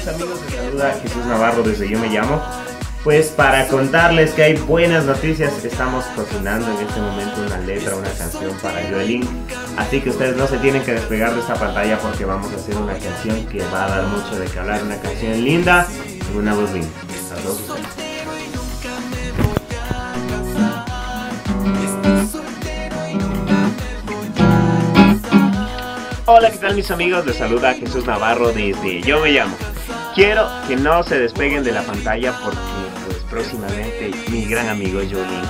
queridos amigos, les saluda Jesús Navarro desde Yo Me Llamo. Pues para contarles que hay buenas noticias, estamos cocinando en este momento una letra, una canción para Joelín. Así que ustedes no se tienen que despegar de esta pantalla porque vamos a hacer una canción que va a dar mucho de que hablar, una canción linda una voz linda. A todos ustedes. Hola, ¿qué tal mis amigos? Les saluda Jesús Navarro desde Yo Me Llamo. Quiero que no se despeguen de la pantalla porque pues próximamente mi gran amigo Jolín,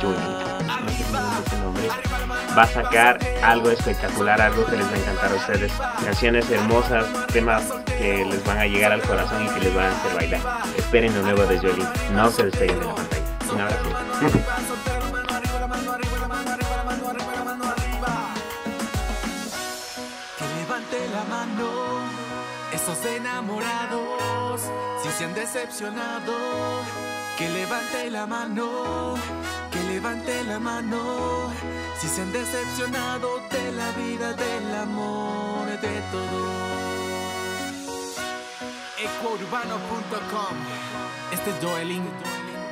Jolín, no sé cómo nombre, va a sacar algo espectacular, algo que les va a encantar a ustedes. Canciones hermosas, temas que les van a llegar al corazón y que les van a hacer bailar. Esperen lo nuevo de Jolín, no se despeguen de la pantalla. Un abrazo. esos enamorados, si se han decepcionado, que levante la mano, que levante la mano, si se han decepcionado de la vida, del amor, de todo. Ecuourbano.com Este es Joelin,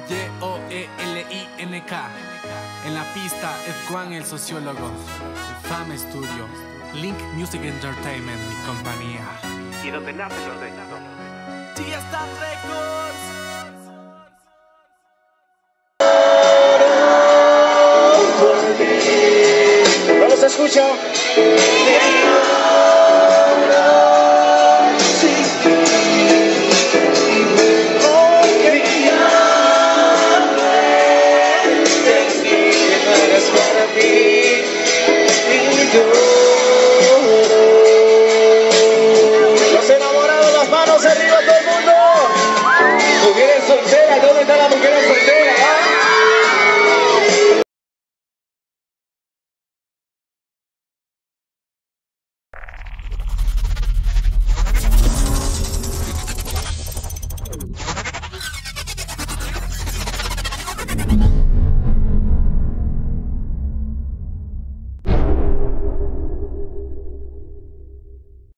J-O-E-L-I-N-K. En la pista, Ed Juan, el sociólogo. Fame Studio. Link Music Entertainment, mi compañía. Y donde nacen los éxitos. Fiesta Records. Vamos a escuchar.